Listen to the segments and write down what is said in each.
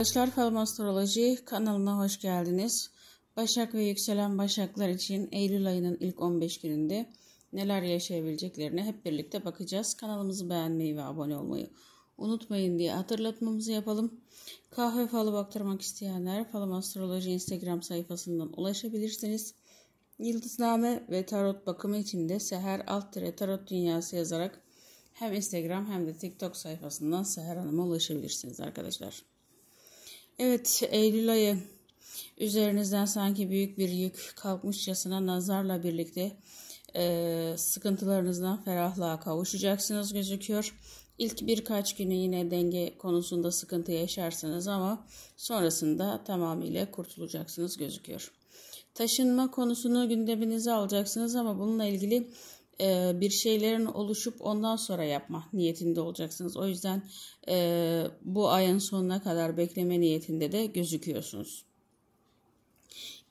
Arkadaşlar Falım Astroloji kanalına hoş geldiniz. Başak ve yükselen Başaklar için Eylül ayının ilk 15 gününde neler yaşayabileceklerine hep birlikte bakacağız. Kanalımızı beğenmeyi ve abone olmayı unutmayın diye hatırlatmamızı yapalım. Kahve falı baktırmak isteyenler Falım Astroloji Instagram sayfasından ulaşabilirsiniz. Yıldızname ve tarot bakımı için de Seher alt tarot dünyası yazarak hem Instagram hem de TikTok sayfasından Seher Hanım'a ulaşabilirsiniz arkadaşlar. Evet Eylül ayı üzerinizden sanki büyük bir yük kalkmışçasına nazarla birlikte e, sıkıntılarınızdan ferahlığa kavuşacaksınız gözüküyor. İlk birkaç günü yine denge konusunda sıkıntı yaşarsınız ama sonrasında tamamıyla kurtulacaksınız gözüküyor. Taşınma konusunu gündeminize alacaksınız ama bununla ilgili e, bir şeylerin oluşup ondan sonra yapma niyetinde olacaksınız. O yüzden e, bu ayın sonuna kadar bekleme niyetinde de gözüküyorsunuz.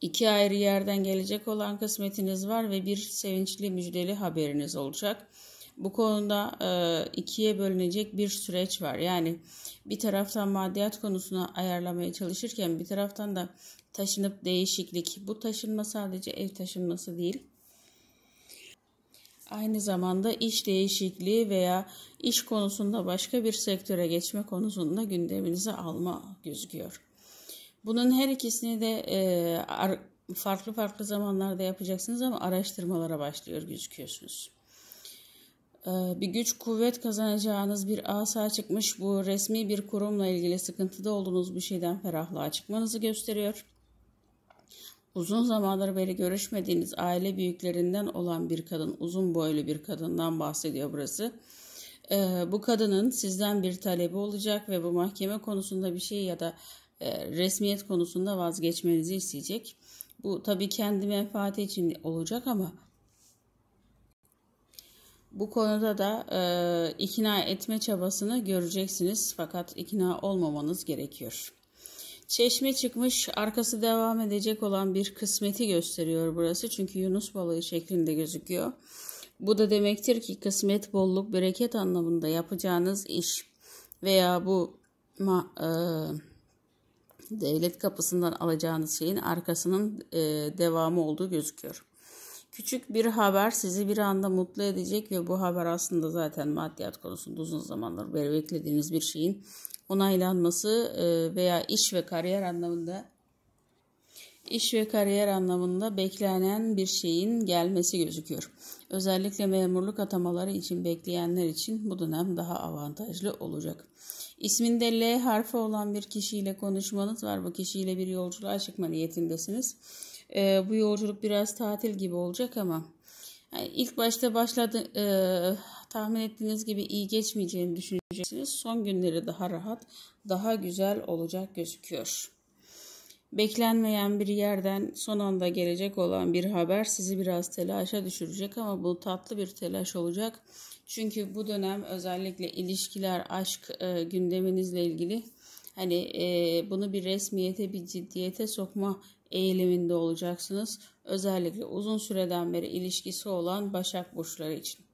İki ayrı yerden gelecek olan kısmetiniz var ve bir sevinçli müjdeli haberiniz olacak. Bu konuda e, ikiye bölünecek bir süreç var. Yani bir taraftan maddiyat konusuna ayarlamaya çalışırken bir taraftan da taşınıp değişiklik. Bu taşınma sadece ev taşınması değil Aynı zamanda iş değişikliği veya iş konusunda başka bir sektöre geçme konusunda gündeminize alma gözüküyor. Bunun her ikisini de e, farklı farklı zamanlarda yapacaksınız ama araştırmalara başlıyor gözüküyorsunuz. E, bir güç kuvvet kazanacağınız bir asa çıkmış bu resmi bir kurumla ilgili sıkıntıda olduğunuz bir şeyden ferahlığa çıkmanızı gösteriyor. Uzun zamandır beri görüşmediğiniz aile büyüklerinden olan bir kadın, uzun boylu bir kadından bahsediyor burası. Ee, bu kadının sizden bir talebi olacak ve bu mahkeme konusunda bir şey ya da e, resmiyet konusunda vazgeçmenizi isteyecek. Bu tabii kendi menfaati için olacak ama bu konuda da e, ikna etme çabasını göreceksiniz fakat ikna olmamanız gerekiyor. Çeşme çıkmış arkası devam edecek olan bir kısmeti gösteriyor burası. Çünkü Yunus balığı şeklinde gözüküyor. Bu da demektir ki kısmet, bolluk, bereket anlamında yapacağınız iş veya bu ma, e, devlet kapısından alacağınız şeyin arkasının e, devamı olduğu gözüküyor. Küçük bir haber sizi bir anda mutlu edecek ve bu haber aslında zaten maddiyat konusunda uzun zamandır beklediğiniz bir şeyin onaylanması e, veya iş ve kariyer anlamında iş ve kariyer anlamında beklenen bir şeyin gelmesi gözüküyor. Özellikle memurluk atamaları için bekleyenler için bu dönem daha avantajlı olacak. İsminde L harfi olan bir kişiyle konuşmanız var. Bu kişiyle bir yolculuğa çıkma niyetindesiniz. Ee, bu yolculuk biraz tatil gibi olacak ama yani ilk başta başladı e, tahmin ettiğiniz gibi iyi geçmeyeceğini düşüneceksiniz. Son günleri daha rahat, daha güzel olacak gözüküyor. Beklenmeyen bir yerden son anda gelecek olan bir haber sizi biraz telaşa düşürecek ama bu tatlı bir telaş olacak. Çünkü bu dönem özellikle ilişkiler, aşk e, gündeminizle ilgili hani e, bunu bir resmiyete, bir ciddiyete sokma eğiliminde olacaksınız. Özellikle uzun süreden beri ilişkisi olan Başak Burçları için.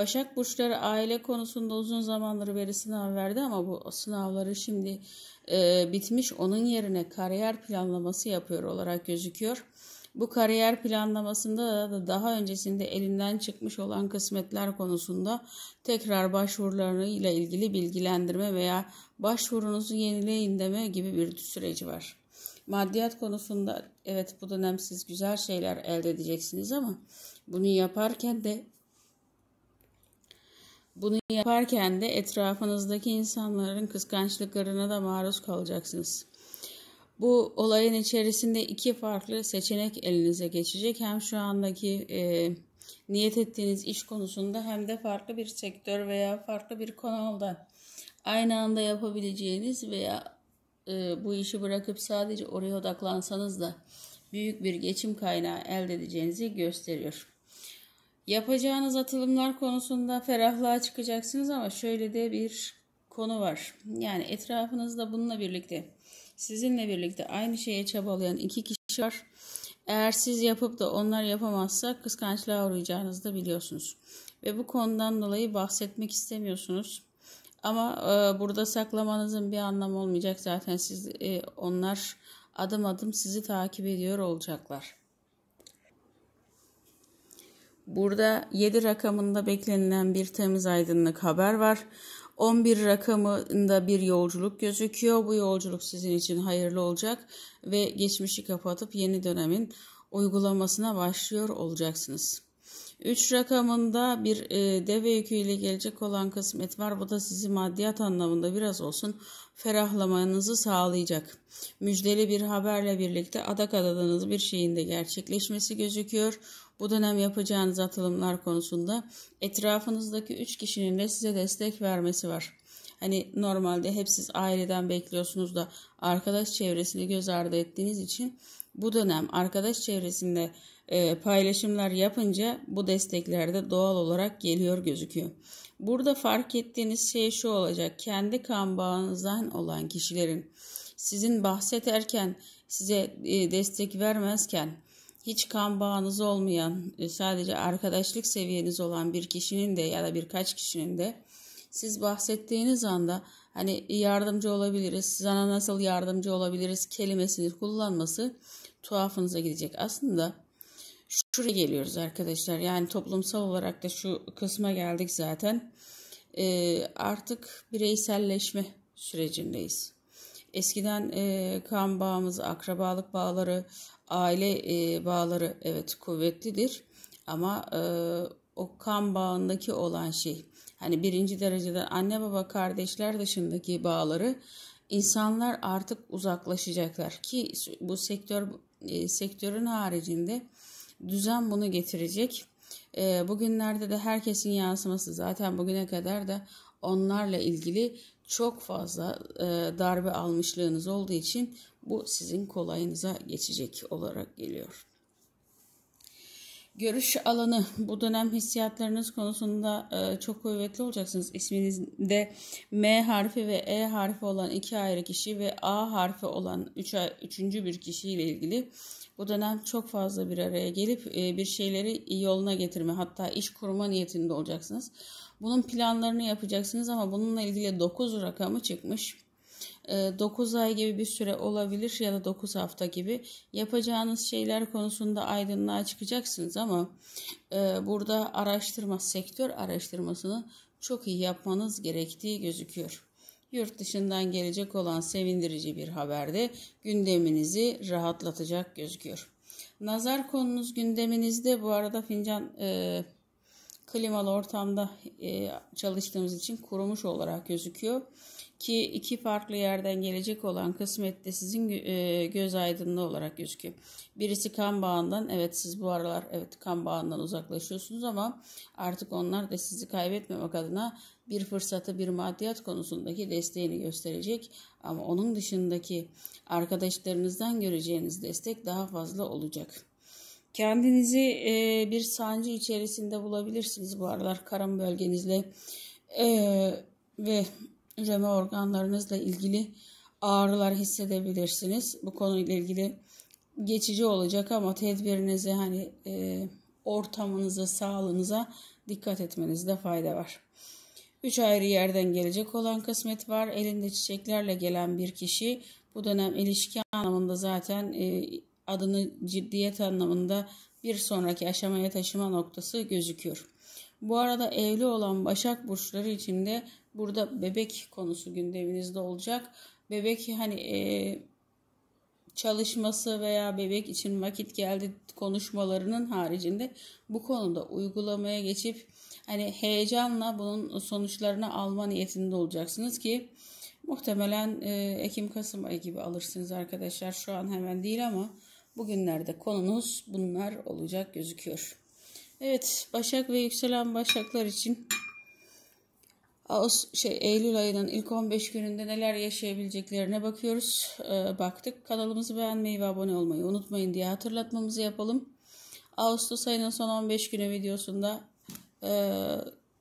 Başak Burçları aile konusunda uzun zamandır beri sınav verdi ama bu sınavları şimdi e, bitmiş. Onun yerine kariyer planlaması yapıyor olarak gözüküyor. Bu kariyer planlamasında da daha öncesinde elinden çıkmış olan kısmetler konusunda tekrar başvurularını ile ilgili bilgilendirme veya başvurunuzu yenileyin deme gibi bir süreci var. Maddiyat konusunda evet bu dönem siz güzel şeyler elde edeceksiniz ama bunu yaparken de bunu yaparken de etrafınızdaki insanların kıskançlıklarına da maruz kalacaksınız. Bu olayın içerisinde iki farklı seçenek elinize geçecek. Hem şu andaki e, niyet ettiğiniz iş konusunda hem de farklı bir sektör veya farklı bir kanalda aynı anda yapabileceğiniz veya e, bu işi bırakıp sadece oraya odaklansanız da büyük bir geçim kaynağı elde edeceğinizi gösteriyor. Yapacağınız atılımlar konusunda ferahlığa çıkacaksınız ama şöyle de bir konu var. Yani etrafınızda bununla birlikte sizinle birlikte aynı şeye çabalayan iki kişi var. Eğer siz yapıp da onlar yapamazsa kıskançlığa uğrayacağınızı da biliyorsunuz. Ve bu konudan dolayı bahsetmek istemiyorsunuz. Ama e, burada saklamanızın bir anlamı olmayacak. Zaten siz e, onlar adım adım sizi takip ediyor olacaklar. Burada 7 rakamında beklenilen bir temiz aydınlık haber var. 11 rakamında bir yolculuk gözüküyor. Bu yolculuk sizin için hayırlı olacak ve geçmişi kapatıp yeni dönemin uygulamasına başlıyor olacaksınız. 3 rakamında bir e, deve yüküyle gelecek olan kısmet var. Bu da sizi maddiyat anlamında biraz olsun ferahlamanızı sağlayacak. Müjdeli bir haberle birlikte adak adadığınız bir şeyin de gerçekleşmesi gözüküyor. Bu dönem yapacağınız atılımlar konusunda etrafınızdaki 3 kişinin de size destek vermesi var. Hani normalde hep siz aileden bekliyorsunuz da arkadaş çevresini göz ardı ettiğiniz için bu dönem arkadaş çevresinde e, paylaşımlar yapınca bu destekler de doğal olarak geliyor gözüküyor. Burada fark ettiğiniz şey şu olacak. Kendi kan bağınızdan olan kişilerin sizin bahsederken size e, destek vermezken hiç kan bağınız olmayan e, sadece arkadaşlık seviyeniz olan bir kişinin de ya da birkaç kişinin de siz bahsettiğiniz anda hani yardımcı olabiliriz, sana nasıl yardımcı olabiliriz kelimesini kullanması tuhafınıza gidecek. Aslında şuraya geliyoruz arkadaşlar. Yani toplumsal olarak da şu kısma geldik zaten. Ee, artık bireyselleşme sürecindeyiz. Eskiden e, kan bağımız, akrabalık bağları, aile e, bağları evet kuvvetlidir. Ama e, o kan bağındaki olan şey, hani birinci derecede anne baba kardeşler dışındaki bağları insanlar artık uzaklaşacaklar ki bu sektör e, sektörün haricinde düzen bunu getirecek. E, bugünlerde de herkesin yansıması zaten bugüne kadar da onlarla ilgili çok fazla e, darbe almışlığınız olduğu için bu sizin kolayınıza geçecek olarak geliyor. Görüş alanı bu dönem hissiyatlarınız konusunda e, çok kuvvetli olacaksınız. İsminizde M harfi ve E harfi olan iki ayrı kişi ve A harfi olan üç, üçüncü bir kişiyle ilgili bu dönem çok fazla bir araya gelip e, bir şeyleri yoluna getirme hatta iş kurma niyetinde olacaksınız. Bunun planlarını yapacaksınız ama bununla ilgili 9 rakamı çıkmış. 9 ay gibi bir süre olabilir ya da 9 hafta gibi yapacağınız şeyler konusunda aydınlığa çıkacaksınız ama burada araştırma, sektör araştırmasını çok iyi yapmanız gerektiği gözüküyor. Yurt dışından gelecek olan sevindirici bir haberde gündeminizi rahatlatacak gözüküyor. Nazar konunuz gündeminizde bu arada fincan e, klimalı ortamda e, çalıştığımız için kurumuş olarak gözüküyor. Ki iki farklı yerden gelecek olan kısmet de sizin e, göz aydınlığı olarak gözüküyor. Birisi kan bağından evet siz bu aralar evet kan bağından uzaklaşıyorsunuz ama artık onlar da sizi kaybetmemek adına bir fırsatı bir maddiyat konusundaki desteğini gösterecek. Ama onun dışındaki arkadaşlarınızdan göreceğiniz destek daha fazla olacak. Kendinizi e, bir sancı içerisinde bulabilirsiniz bu aralar karın bölgenizle e, ve üreme organlarınızla ilgili ağrılar hissedebilirsiniz. Bu konuyla ilgili geçici olacak ama tedbirinize hani e, ortamınıza, sağlığınıza dikkat etmenizde fayda var. Üç ayrı yerden gelecek olan kısmet var. Elinde çiçeklerle gelen bir kişi bu dönem ilişki anlamında zaten e, adını ciddiyet anlamında bir sonraki aşamaya taşıma noktası gözüküyor. Bu arada evli olan Başak burçları için de burada bebek konusu gündeminizde olacak. Bebek hani e, çalışması veya bebek için vakit geldi konuşmalarının haricinde bu konuda uygulamaya geçip hani heyecanla bunun sonuçlarını alma niyetinde olacaksınız ki muhtemelen e, Ekim-Kasım ayı gibi alırsınız arkadaşlar. Şu an hemen değil ama bugünlerde konunuz bunlar olacak gözüküyor. Evet Başak ve yükselen Başaklar için Ağustos, şey, Eylül ayının ilk 15 gününde neler yaşayabileceklerine bakıyoruz. Ee, baktık. Kanalımızı beğenmeyi ve abone olmayı unutmayın diye hatırlatmamızı yapalım. Ağustos ayının son 15 günü videosunda e,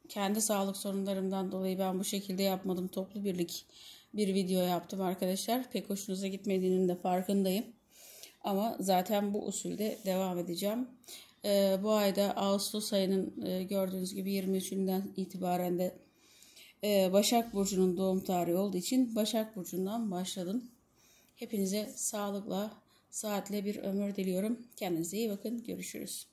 kendi sağlık sorunlarımdan dolayı ben bu şekilde yapmadım. Toplu birlik bir video yaptım arkadaşlar. Pek hoşunuza gitmediğinin de farkındayım. Ama zaten bu usulde devam edeceğim. E, bu ayda Ağustos ayının e, gördüğünüz gibi 23'ünden itibaren de Ee, Başak Burcu'nun doğum tarihi olduğu için Başak Burcu'ndan başladım. Hepinize sağlıkla, saatle bir ömür diliyorum. Kendinize iyi bakın. Görüşürüz.